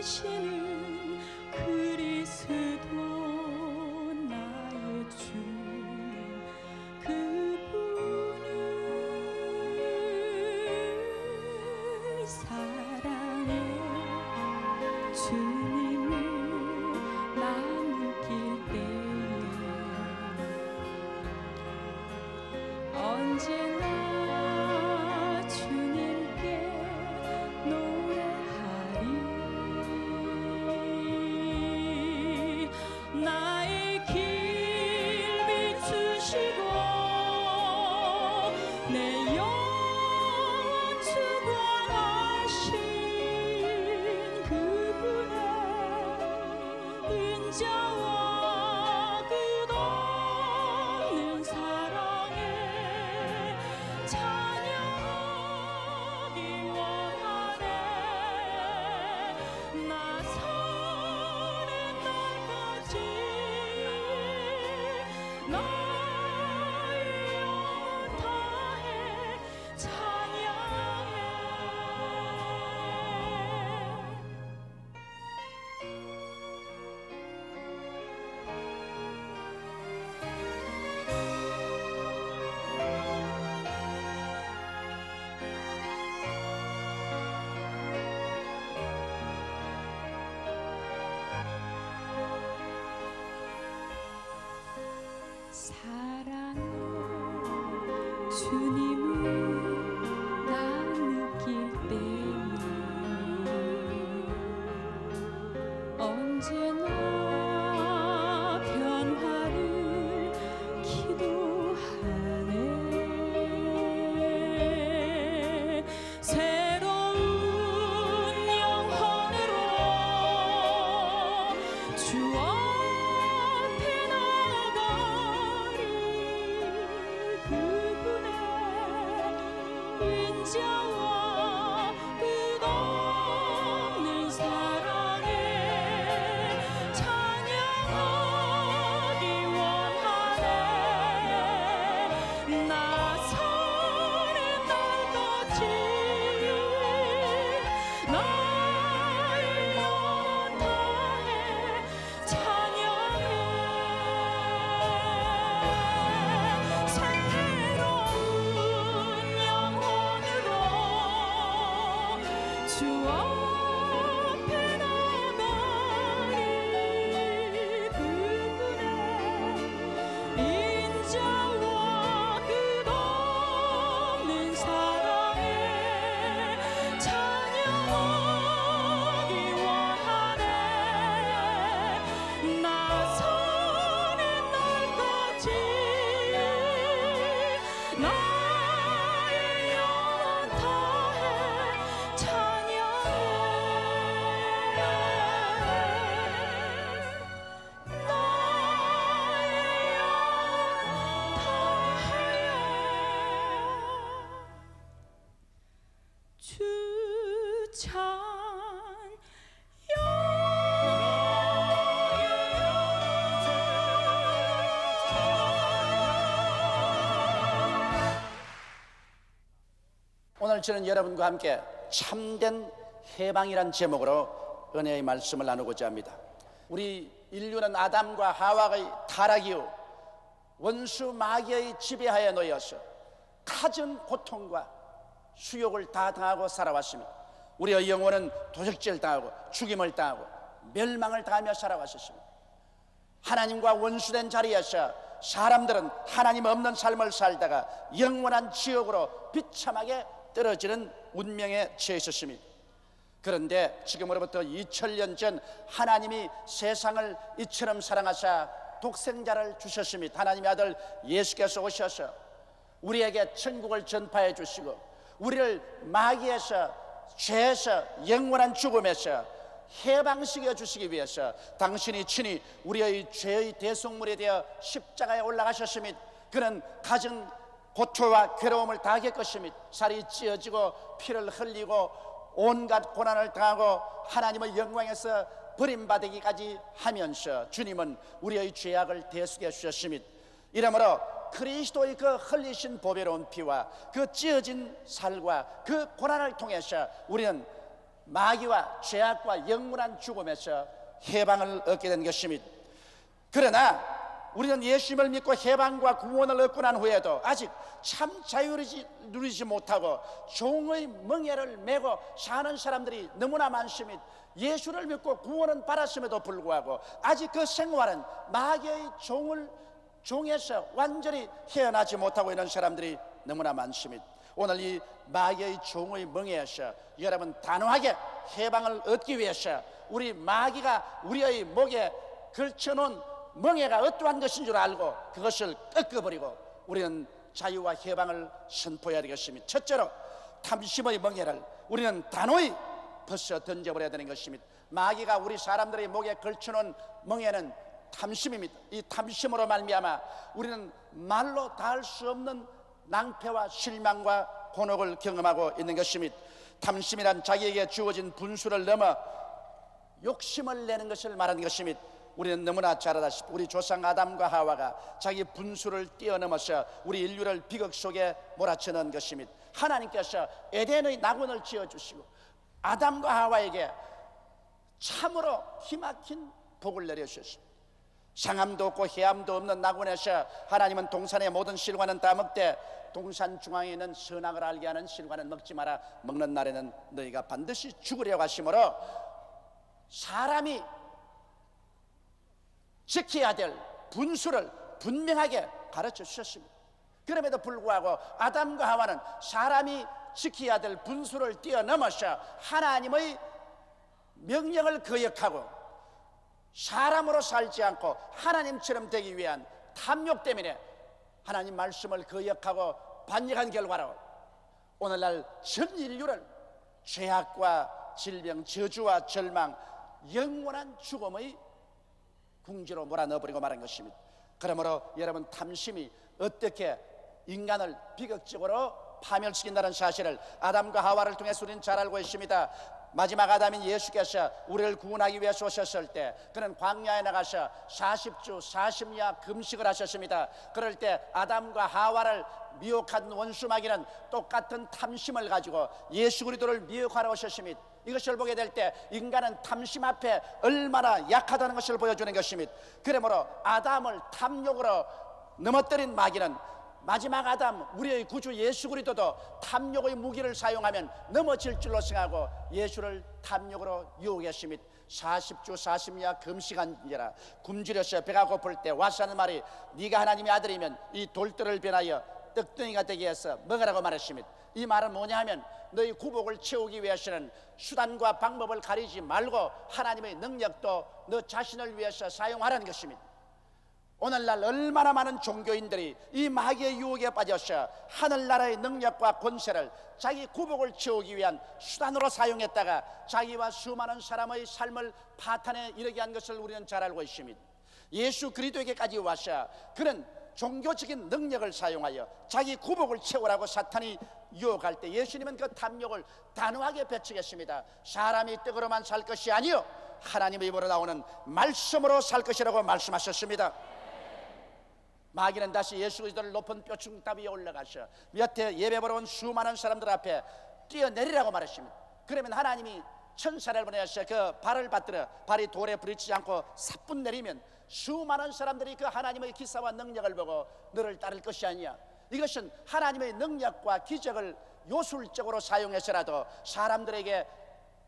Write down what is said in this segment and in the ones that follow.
구 인자 주님을 오늘 저는 여러분과 함께 참된 해방이란 제목으로 은혜의 말씀을 나누고자 합니다. 우리 인류는 아담과 하와의 타락 이후 원수 마귀의 지배하에 놓여서 갖은 고통과 수욕을 다 당하고 살아왔습니다. 우리의 영혼은 도적질 당하고 죽임을 당하고 멸망을 당하며 살아왔었습니다. 하나님과 원수된 자리에서 사람들은 하나님 없는 삶을 살다가 영원한 지옥으로 비참하게 떨어지는 운명에 처해 있었습니다. 그런데 지금으로부터 2000년 전 하나님이 세상을 이처럼 사랑하사 독생자를 주셨습니다. 하나님의 아들 예수께서 오셔서 우리에게 천국을 전파해 주시고 우리를 마귀에서 죄에서 영원한 죽음에서 해방시켜 주시기 위해서 당신이 친히 우리의 죄의 대속물에 대해 십자가에 올라가셨으며 그는 가진 고초와 괴로움을 다 겪었으며 살이 찢어지고 피를 흘리고 온갖 고난을 당하고 하나님의 영광에서 버림받기까지 하면서 주님은 우리의 죄악을 대속해 주셨으며 이러므로 그리스도의 그 흘리신 보배로운 피와 그 찢어진 살과 그 고난을 통해서 우리는 마귀와 죄악과 영원한 죽음에서 해방을 얻게 된 것입니다. 그러나 우리는 예수님을 믿고 해방과 구원을 얻고 난 후에도 아직 참 자유를 누리지 못하고 종의 멍에를 메고 사는 사람들이 너무나 많습니다. 예수를 믿고 구원은 받았음에도 불구하고 아직 그 생활은 마귀의 종을 종에서 완전히 헤어나지 못하고 있는 사람들이 너무나 많습니다. 오늘 이 마귀의 종의 멍에서 여러분 단호하게 해방을 얻기 위해서 우리 마귀가 우리의 목에 걸쳐놓은 멍에가 어떠한 것인 줄 알고 그것을 꺾어버리고 우리는 자유와 해방을 선포해야 되겠습니다. 첫째로 탐심의 멍에를 우리는 단호히 벗어 던져버려야 되는 것입니다. 마귀가 우리 사람들의 목에 걸쳐놓은 멍에는 탐심입니다. 이 탐심으로 말미암아 우리는 말로 다할수 없는 낭패와 실망과 곤혹을 경험하고 있는 것입니다. 탐심이란 자기에게 주어진 분수를 넘어 욕심을 내는 것을 말하는 것입니다. 우리는 너무나 잘 알다시피 우리 조상 아담과 하와가 자기 분수를 뛰어넘어서 우리 인류를 비극 속에 몰아치는 것입니다. 하나님께서 에덴의 낙원을 지어주시고 아담과 하와에게 참으로 기막힌 복을 내려주셨습니다. 상함도 없고 해암도 없는 낙원에서 하나님은 동산의 모든 실과는 다 먹되 동산 중앙에 있는 선악을 알게 하는 실과는 먹지 마라 먹는 날에는 너희가 반드시 죽으려고 하심으로 사람이 지켜야 될 분수를 분명하게 가르쳐 주셨습니다. 그럼에도 불구하고 아담과 하와는 사람이 지켜야 될 분수를 뛰어넘어서 하나님의 명령을 거역하고 사람으로 살지 않고 하나님처럼 되기 위한 탐욕 때문에 하나님 말씀을 거역하고 반역한 결과로 오늘날 전 인류를 죄악과 질병, 저주와 절망, 영원한 죽음의 궁지로 몰아넣어버리고 말한 것입니다. 그러므로 여러분 탐심이 어떻게 인간을 비극적으로 파멸시킨다는 사실을 아담과 하와를 통해서 우리는 잘 알고 있습니다. 마지막 아담인 예수께서 우리를 구원하기 위해서 오셨을 때 그는 광야에 나가서 40주 40야 금식을 하셨습니다. 그럴 때 아담과 하와를 미혹한 원수 마귀는 똑같은 탐심을 가지고 예수 그리스도를 미혹하러 오셨습니다. 이것을 보게 될 때 인간은 탐심 앞에 얼마나 약하다는 것을 보여주는 것입니다. 그러므로 아담을 탐욕으로 넘어뜨린 마귀는 마지막 아담 우리의 구주 예수 그리스도도 탐욕의 무기를 사용하면 넘어질 줄로 생각하고 예수를 탐욕으로 유혹했습니다. 40주 40야 금시간이라 굶주려서 배가 고플 때 와서 하는 말이 네가 하나님의 아들이면 이 돌들을 변하여 떡덩이가 되게 해서 먹으라고 말했습니다. 이 말은 뭐냐 하면 너희 구복을 채우기 위해서는 수단과 방법을 가리지 말고 하나님의 능력도 너 자신을 위해서 사용하라는 것입니다. 오늘날 얼마나 많은 종교인들이 이 마귀의 유혹에 빠져서 하늘나라의 능력과 권세를 자기 구복을 채우기 위한 수단으로 사용했다가 자기와 수많은 사람의 삶을 파탄에 이르게 한 것을 우리는 잘 알고 있습니다. 예수 그리스도에게까지 와서 그는 종교적인 능력을 사용하여 자기 구복을 채우라고 사탄이 유혹할 때 예수님은 그 탐욕을 단호하게 배치겠습니다. 사람이 떡으로만 살 것이 아니요 하나님의 입으로 나오는 말씀으로 살 것이라고 말씀하셨습니다. 마귀는 다시 예수 그리스도를 높은 뼈충탑 위에 올라가서 여태 예배 보러 온 수많은 사람들 앞에 뛰어내리라고 말했습니다. 그러면 하나님이 천사를 보내서 그 발을 받들어 발이 돌에 부딪히지 않고 사뿐 내리면 수많은 사람들이 그 하나님의 기사와 능력을 보고 너를 따를 것이 아니야. 이것은 하나님의 능력과 기적을 요술적으로 사용해서라도 사람들에게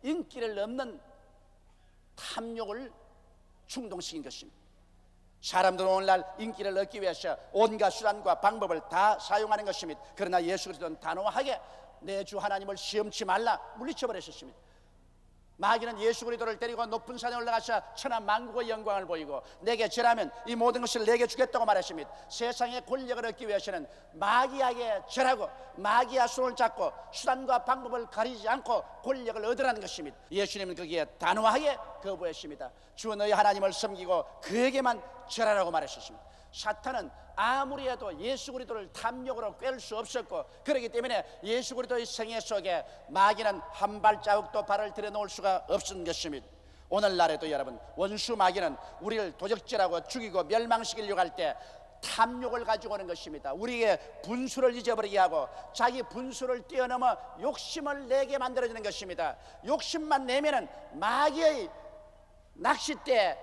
인기를 얻는 탐욕을 충동시킨 것입니다. 사람들은 오늘날 인기를 얻기 위해서 온갖 수단과 방법을 다 사용하는 것입니다. 그러나 예수 그리스도는 단호하게 내 주 하나님을 시험치 말라 물리쳐 버리셨습니다. 마귀는 예수 그리스도를 데리고 높은 산에 올라가서 천하 만국의 영광을 보이고 내게 절하면 이 모든 것을 내게 주겠다고 말했습니다. 세상의 권력을 얻기 위해서는 마귀에게 절하고 마귀와 손을 잡고 수단과 방법을 가리지 않고 권력을 얻으라는 것입니다. 예수님은 거기에 단호하게 거부했습니다. 주 너희 하나님을 섬기고 그에게만 절하라고 말했었습니다. 사탄은 아무리 해도 예수 그리스도를 탐욕으로 꿰을 수 없었고 그렇기 때문에 예수 그리스도의 생애 속에 마귀는 한 발자국도 발을 들여놓을 수가 없은 것입니다. 오늘날에도 여러분 원수 마귀는 우리를 도적질하고 죽이고 멸망시키려고 할 때 탐욕을 가지고 오는 것입니다. 우리에게 분수를 잊어버리게 하고 자기 분수를 뛰어넘어 욕심을 내게 만들어주는 것입니다. 욕심만 내면은 마귀의 낚싯대에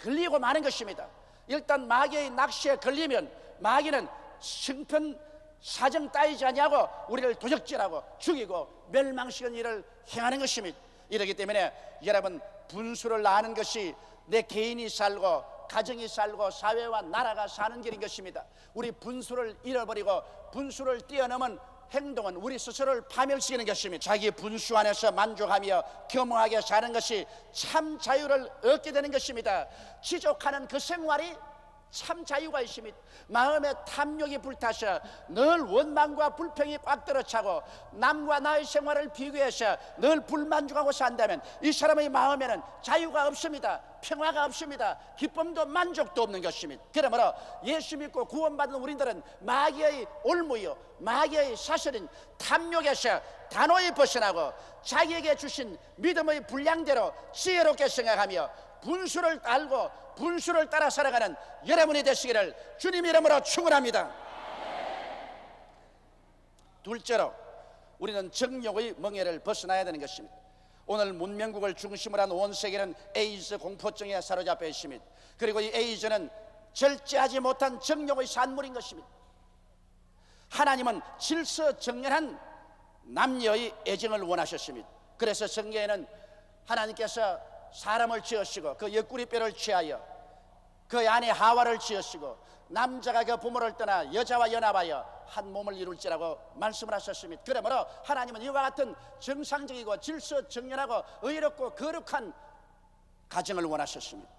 걸리고 마는 것입니다. 일단 마귀의 낚시에 걸리면 마귀는 승편 사정 따위지 아니하고 우리를 도적질하고 죽이고 멸망시키는 일을 행하는 것입니다. 이러기 때문에 여러분 분수를 아는 것이 내 개인이 살고 가정이 살고 사회와 나라가 사는 길인 것입니다. 우리 분수를 잃어버리고 분수를 뛰어넘은 행동은 우리 스스로를 파멸시키는 것입니다. 자기 분수 안에서 만족하며 겸허하게 사는 것이 참 자유를 얻게 되는 것입니다. 지족하는 그 생활이 참 자유가 있습니다. 마음에 탐욕이 불타서 늘 원망과 불평이 꽉 들어차고 남과 나의 생활을 비교해서 늘 불만족하고 산다면 이 사람의 마음에는 자유가 없습니다. 평화가 없습니다. 기쁨도 만족도 없는 것입니다. 그러므로 예수 믿고 구원받은 우리들은 마귀의 올무요, 마귀의 사슬인 탐욕에서 단호히 벗어나고 자기에게 주신 믿음의 분량대로 지혜롭게 생각하며 분수를 알고 분수를 따라 살아가는 여러분이 되시기를 주님 이름으로 축원합니다. 둘째로 우리는 정욕의 멍에를 벗어나야 되는 것입니다. 오늘 문명국을 중심으로 한 온 세계는 에이즈 공포증에 사로잡혀 있습니다. 그리고 이 에이즈는 절제하지 못한 정욕의 산물인 것입니다. 하나님은 질서 정연한 남녀의 애정을 원하셨습니다. 그래서 성경에는 하나님께서 사람을 지으시고 그 옆구리 뼈를 취하여 그 안에 하와를 지으시고 남자가 그 부모를 떠나 여자와 연합하여 한 몸을 이룰지라고 말씀을 하셨습니다. 그러므로 하나님은 이와 같은 정상적이고 질서 정연하고 의롭고 거룩한 가정을 원하셨습니다.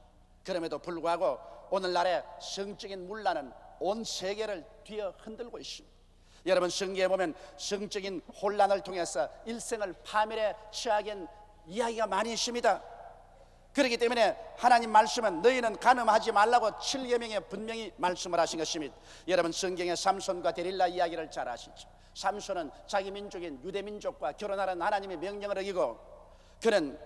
그럼에도 불구하고 오늘날의 성적인 문란은 온 세계를 뒤어 흔들고 있습니다. 여러분 성경에 보면 성적인 혼란을 통해서 일생을 파멸에 취하게 이야기가 많이 있습니다. 그렇기 때문에 하나님 말씀은 너희는 가늠하지 말라고 7계명에 분명히 말씀을 하신 것입니다. 여러분 성경의 삼손과 데릴라 이야기를 잘 아시죠. 삼손은 자기 민족인 유대 민족과 결혼하는 하나님의 명령을 어기고 그는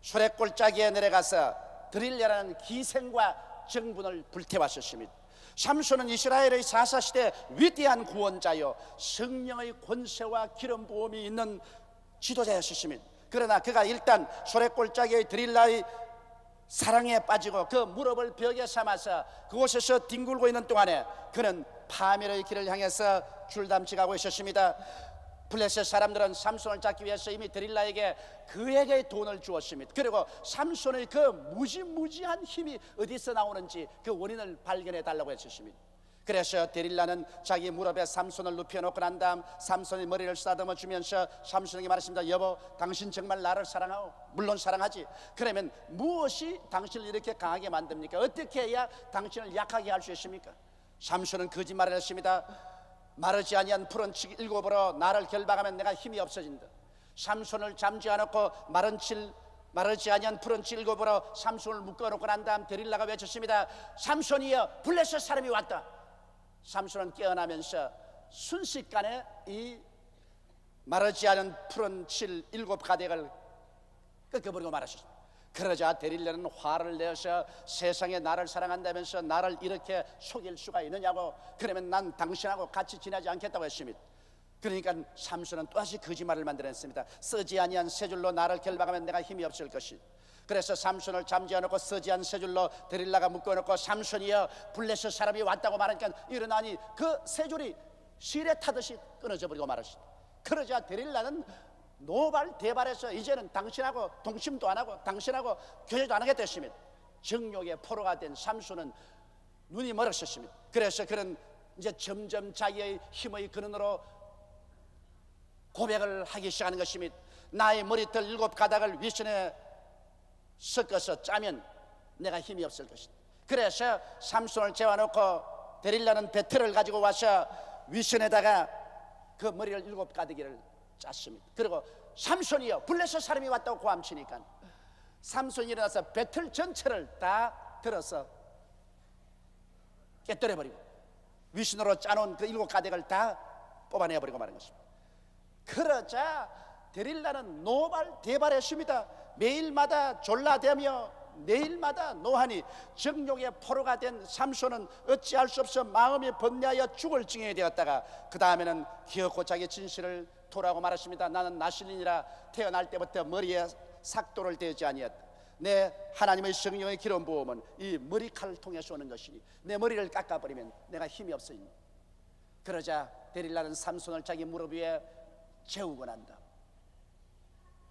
소래골짜기에 내려가서 드릴라라는 기생과 정분을 불태웠었습니다. 삼손은 이스라엘의 사사시대 위대한 구원자요 성령의 권세와 기름 부음이 있는 지도자였습니다. 그러나 그가 일단 소래골짜기의 드릴라의 사랑에 빠지고 그 무릎을 벽에 삼아서 그곳에서 뒹굴고 있는 동안에 그는 파멸의 길을 향해서 줄담치 가고 있었습니다. 블레셋 사람들은 삼손을 잡기 위해서 이미 드릴라에게 그에게 돈을 주었습니다. 그리고 삼손의 그 무지무지한 힘이 어디서 나오는지 그 원인을 발견해 달라고 했었습니다. 그래서 데릴라는 자기 무릎에 삼손을 눕혀놓고 난 다음 삼손의 머리를 쓰다듬어 주면서 삼손에게 말했습니다. 여보, 당신 정말 나를 사랑하오? 물론 사랑하지. 그러면 무엇이 당신을 이렇게 강하게 만듭니까? 어떻게 해야 당신을 약하게 할 수 있습니까? 삼손은 거짓말을 했습니다. 마르지 아니한 푸른 치 일곱으로 나를 결박하면 내가 힘이 없어진다. 삼손을 잠지 않았고 마른 칠 마르지 아니한 푸른 치 일곱으로 삼손을 묶어놓고 난 다음 데릴라가 외쳤습니다. 삼손이여 블레셋 사람이 왔다. 삼손은 깨어나면서 순식간에 이 마르지 않은 푸른 칠 일곱 가닥을 꺾어버리고 말았습니다. 그러자 데릴라는 화를 내서 세상에 나를 사랑한다면서 나를 이렇게 속일 수가 있느냐고 그러면 난 당신하고 같이 지내지 않겠다고 했습니다. 그러니까 삼손은 또다시 거짓말을 만들어냈습니다. 쓰지 아니한 세 줄로 나를 결박하면 내가 힘이 없을 것이. 그래서 삼손을 잠재워놓고 쓰지 않은 세 줄로 데릴라가 묶어놓고 삼손이여 블레셋 사람이 왔다고 말하니까 일어나니 그 세 줄이 실에 타듯이 끊어져 버리고 말았습니다. 그러자 데릴라는 노발 대발해서 이제는 당신하고 동심도 안 하고 당신하고 교제도 안 하겠다 했습니다. 정욕의 포로가 된 삼손은 눈이 멀었었습니다. 그래서 그는 이제 점점 자기의 힘의 근원으로 고백을 하기 시작하는 것입니다. 나의 머리털 일곱 가닥을 위선에 섞어서 짜면 내가 힘이 없을 것이다. 그래서 삼손을 재워놓고 데릴라는 배틀을 가지고 와서 위선에다가 그 머리를 일곱 가득이를 짰습니다. 그리고 삼손이요 블레셋 사람이 왔다고 고함치니까 삼손이 일어나서 배틀 전체를 다 들어서 깨뜨려버리고 위신으로 짜놓은 그 일곱 가득을 다 뽑아내버리고 말한 것입니다. 그러자 데릴라는 노발 대발했습니다. 매일마다 졸라대며 내일마다 노하니 정욕의 포로가 된 삼손은 어찌할 수 없어 마음이 번뇌하여 죽을 징해 되었다가 그 다음에는 기어코 자기 진실을 토라고 말했습니다. 나는 나실린이라 태어날 때부터 머리에 삭도를 대지 아니었다. 내 하나님의 성령의 기름 부음은 이 머리칼을 통해서 오는 것이니 내 머리를 깎아버리면 내가 힘이 없으니 그러자 데릴라는 삼손을 자기 무릎 위에 재우고 난다.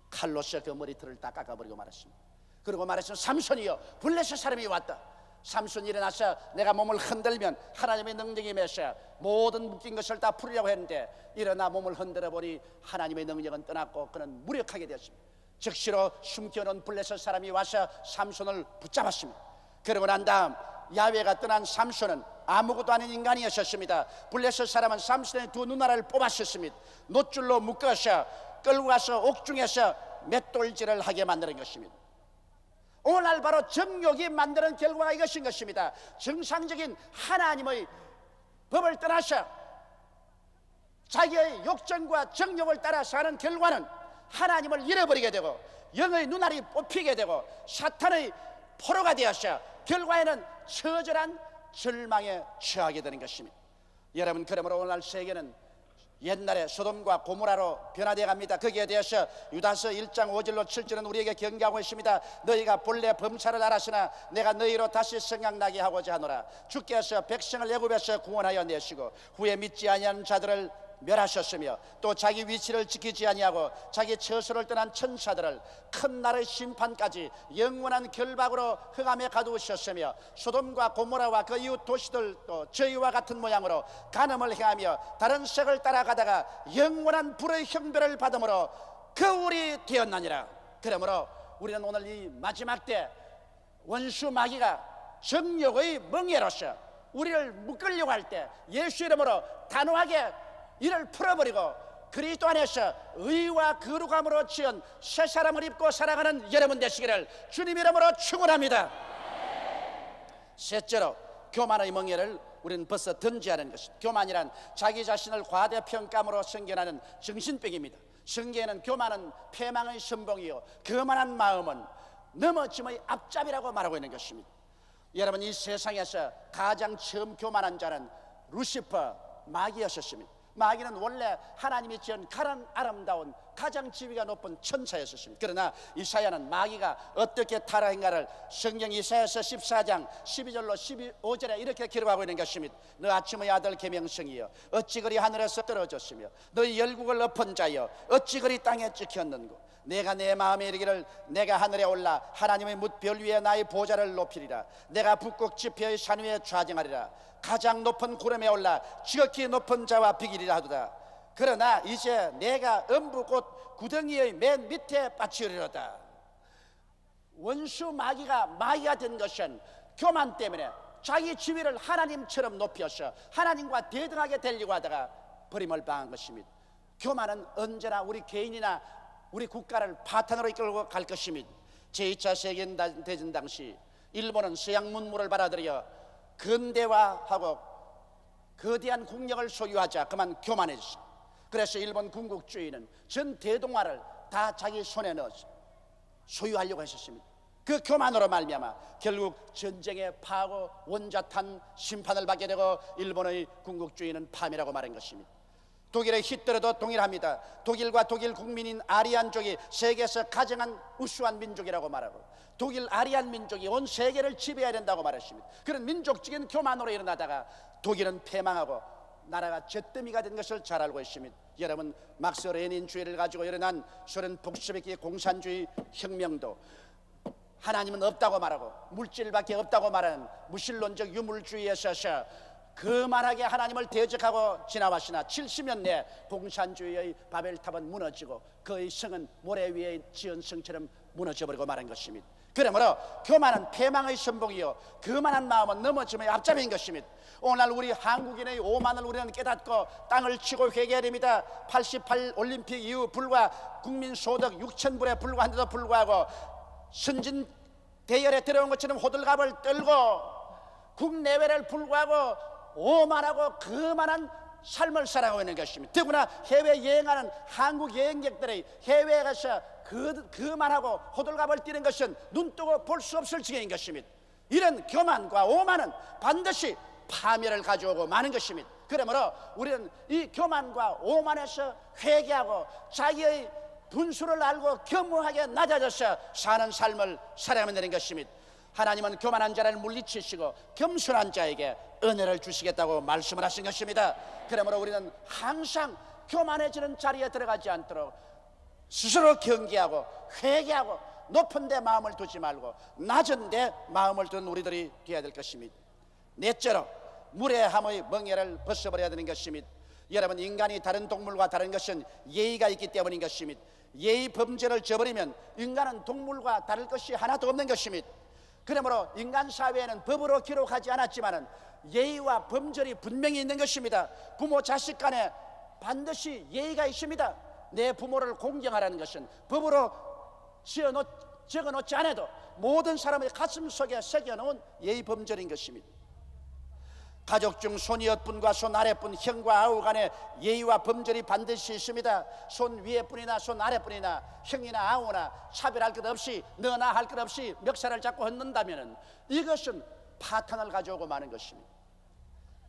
칼로서 그 머리털을 다 깎아버리고 말았습니다. 그리고 말했습니다. 삼손이여 블레셋 사람이 왔다. 삼손이 일어나서 내가 몸을 흔들면 하나님의 능력이 메셔 모든 묶인 것을 다 풀으려고 했는데 일어나 몸을 흔들어 보니 하나님의 능력은 떠났고 그는 무력하게 되었습니다. 즉시로 숨겨놓은 블레셋 사람이 와서 삼손을 붙잡았습니다. 그러고 난 다음 야외가 떠난 삼손은 아무것도 아닌 인간이었습니다. 블레셋 사람은 삼손의 두 누나를 뽑았었습니다. 노줄로 묶어서 끌고 가서 옥중에서 맷돌질을 하게 만드는 것입니다. 오늘 바로 정욕이 만드는 결과가 이것인 것입니다. 정상적인 하나님의 법을 떠나서 자기의 욕정과 정욕을 따라서 하는 결과는 하나님을 잃어버리게 되고 영의 눈알이 뽑히게 되고 사탄의 포로가 되어서 결과에는 처절한 절망에 처하게 되는 것입니다. 여러분 그러므로 오늘날 세계는 옛날에 소돔과 고무라로 변화되어 갑니다. 거기에 대해서 유다서 1장 5절로 7절은 우리에게 경계하고 있습니다. 너희가 본래 범사를 알았으나 내가 너희로 다시 생각나게 하고자 하노라. 주께서 백성을 애굽에서 구원하여 내시고 후에 믿지 아니하는 자들을 멸하셨으며 또 자기 위치를 지키지 아니하고 자기 처소를 떠난 천사들을 큰 날의 심판까지 영원한 결박으로 흑암에 가두셨으며 소돔과 고모라와 그 이웃 도시들도 저희와 같은 모양으로 간음을 행하며 다른 색을 따라가다가 영원한 불의 형벌을 받음으로 그울이 되었나니라. 그러므로 우리는 오늘 이 마지막 때 원수 마귀가 정욕의 멍에로서 우리를 묶으려고 할 때 예수 이름으로 단호하게 이를 풀어버리고 그리스도 안에서 의와 거룩함으로 지은 새 사람을 입고 살아가는 여러분 되시기를 주님 이름으로 축원합니다. 셋째로 교만의 멍에를 우리는 벌써 던져야 하는 것입니다. 교만이란 자기 자신을 과대평가함으로 생겨나는 정신병입니다. 성경에는 교만은 패망의 선봉이요 교만한 마음은 넘어짐의 앞잡이라고 말하고 있는 것입니다. 여러분 이 세상에서 가장 처음 교만한 자는 루시퍼 마귀였었습니다. 마귀는 원래 하나님이 지은 가장 아름다운 가장 지위가 높은 천사였었습니다. 그러나 이사야는 마귀가 어떻게 타락한가를 성경 이사야서 14장 12절로 15절에 이렇게 기록하고 있는 것입니다. 너 아침의 아들 계명성이여 어찌 그리 하늘에서 떨어졌으며 너희 열국을 엎은 자여 어찌 그리 땅에 찍혔는고 내가 내 마음에 이르기를 내가 하늘에 올라 하나님의 뭇별 위에 나의 보좌를 높이리라. 내가 북극 지표의 산 위에 좌정하리라. 가장 높은 구름에 올라 지극히 높은 자와 비기리라 하도다. 그러나 이제 내가 음부꽃 구덩이의 맨 밑에 빠치리로다. 원수 마귀가 마귀가 된 것은 교만 때문에 자기 지위를 하나님처럼 높여서 하나님과 대등하게 되려고 하다가 버림을 당한 것입니다. 교만은 언제나 우리 개인이나 우리 국가를 파탄으로 이끌고 갈 것입니다. 제2차 세계대전 당시 일본은 서양 문물을 받아들여 근대화하고 거대한 국력을 소유하자 그만 교만해졌습니다. 그래서 일본 군국주의는 전 대동아를 다 자기 손에 넣어서 소유하려고 했었습니다. 그 교만으로 말미암아 결국 전쟁에 파고 원자탄 심판을 받게 되고 일본의 군국주의는 파멸하고 말한 것입니다. 독일의 히틀러도 동일합니다. 독일과 독일 국민인 아리안족이 세계에서 가장 우수한 민족이라고 말하고 독일 아리안 민족이 온 세계를 지배해야 된다고 말했습니다. 그런 민족적인 교만으로 일어나다가 독일은 패망하고 나라가 잿더미가 된 것을 잘 알고 있습니다. 여러분 막스 레닌주의를 가지고 일어난 소련 복수백기 공산주의 혁명도 하나님은 없다고 말하고 물질밖에 없다고 말하는 무신론적 유물주의에 있어서 거만하게 하나님을 대적하고 지나왔으나 70년 내 공산주의의 바벨탑은 무너지고 그의 성은 모래 위에 지은 성처럼 무너져버리고 말한 것입니다. 그러므로 교만은 패망의 선봉이요 거만한 마음은 넘어짐의 앞잡이인 것입니다. 오늘 우리 한국인의 오만을 우리는 깨닫고 땅을 치고 회개해야 됩니다. 88 올림픽 이후 불과 국민 소득 6천 불에 불과한데도 불구하고 선진 대열에 들어온 것처럼 호들갑을 떨고 국내외를 불구하고 오만하고 그만한 삶을 살아가고 있는 것입니다. 더구나 해외 여행하는 한국 여행객들의 해외에 가서 그, 그만하고 호들갑을 뛰는 것은 눈 뜨고 볼 수 없을 지경인 것입니다. 이런 교만과 오만은 반드시 파멸을 가져오고 마는 것입니다. 그러므로 우리는 이 교만과 오만에서 회개하고 자기의 분수를 알고 겸허하게 낮아져서 사는 삶을 살아가면 되는 것입니다. 하나님은 교만한 자를 물리치시고 겸손한 자에게 은혜를 주시겠다고 말씀을 하신 것입니다. 그러므로 우리는 항상 교만해지는 자리에 들어가지 않도록 스스로 경계하고 회개하고 높은 데 마음을 두지 말고 낮은 데 마음을 둔 우리들이 되어야 될 것입니다. 넷째로 무례함의 멍에를 벗어버려야 되는 것입니다. 여러분 인간이 다른 동물과 다른 것은 예의가 있기 때문인 것입니다. 예의 범죄를 저버리면 인간은 동물과 다를 것이 하나도 없는 것입니다. 그러므로 인간 사회에는 법으로 기록하지 않았지만은 예의와 범절이 분명히 있는 것입니다. 부모 자식 간에 반드시 예의가 있습니다. 내 부모를 공경하라는 것은 법으로 지어놓, 적어놓지 않아도 모든 사람의 가슴 속에 새겨놓은 예의 범절인 것입니다. 가족 중 손이엇뿐과 손 아래뿐 형과 아우 간에 예의와 범절이 반드시 있습니다. 손 위에뿐이나 손 아래뿐이나 형이나 아우나 차별할 것 없이 너나 할 것 없이 멱살을 잡고 헛는다면 이것은 파탄을 가져오고 마는 것입니다.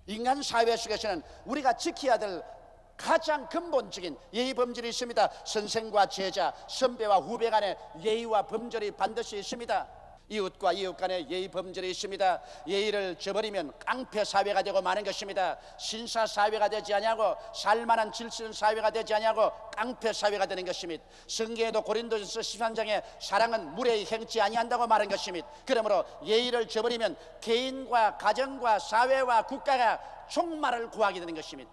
인간 사회 속에서는 우리가 지켜야 될 가장 근본적인 예의 범절이 있습니다. 선생과 제자, 선배와 후배 간의 예의와 범절이 반드시 있습니다. 이웃과 이웃 간의 예의 범절이 있습니다. 예의를 저버리면 깡패 사회가 되고 마는 것입니다. 신사 사회가 되지 아니하고 살만한 질서는 사회가 되지 아니하고 깡패 사회가 되는 것입니다. 성경에도 고린도전서 13장에 사랑은 무례히 행치 아니한다고 말한 것입니다. 그러므로 예의를 저버리면 개인과 가정과 사회와 국가가 종말을 구하게 되는 것입니다.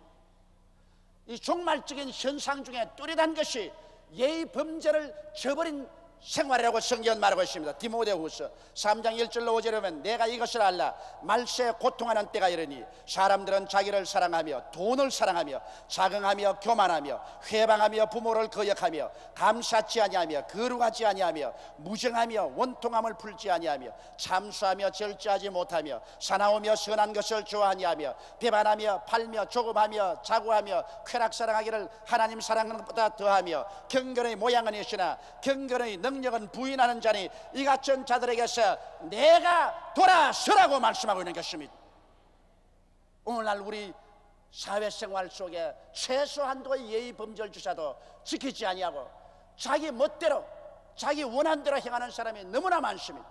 이 종말적인 현상 중에 뚜렷한 것이 예의 범죄를 저버린 생활이라고 성경은 말하고 있습니다. 디모데후서 3장 1절로 5절에 보면 내가 이것을 알라 말세에 고통하는 때가 이르니 사람들은 자기를 사랑하며 돈을 사랑하며 자긍하며 교만하며 회방하며 부모를 거역하며 감사치 아니하며 거룩하지 아니하며 무정하며 원통함을 풀지 아니하며 참수하며 절제하지 못하며 사나우며 선한 것을 좋아하니하며 배반하며 팔며 조급하며 자고하며 쾌락 사랑하기를 하나님 사랑하는 것보다 더하며 경건의 모양은 있으나 경건의 능 능력은 부인하는 자니 이 같은 자들에게서 내가 돌아서라고 말씀하고 있는 것입니다. 오늘날 우리 사회생활 속에 최소한도의 예의 범절 주사도 지키지 아니하고 자기 멋대로 자기 원한 대로 행하는 사람이 너무나 많습니다.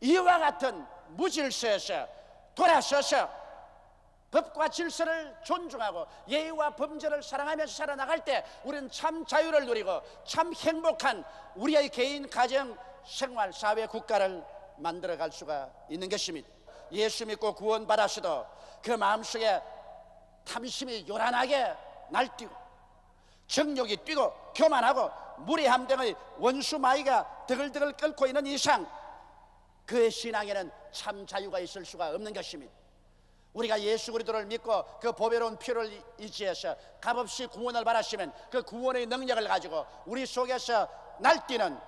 이와 같은 무질서에서 돌아서서 법과 질서를 존중하고 예의와 범죄를 사랑하면서 살아나갈 때 우리는 참 자유를 누리고 참 행복한 우리의 개인 가정 생활 사회 국가를 만들어 갈 수가 있는 것입니다. 예수 믿고 구원 받았어도 그 마음속에 탐심이 요란하게 날뛰고 정욕이 뛰고 교만하고 무례함 등의 원수 마이가 드글드글 끓고 있는 이상 그의 신앙에는 참 자유가 있을 수가 없는 것입니다. 우리가 예수 그리스도를 믿고 그 보배로운 피를 의지해서 값없이 구원을 받았으면 그 구원의 능력을 가지고 우리 속에서 날뛰는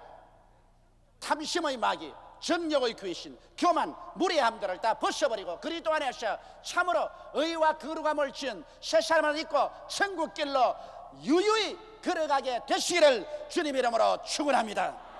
탐심의 마귀 정력의 귀신, 교만, 무례함들을 다 벗어버리고 그리스도 안에서 참으로 의와 거룩함을 지은 새 사람을 입고 천국길로 유유히 걸어가게 되시기를 주님 이름으로 축원합니다.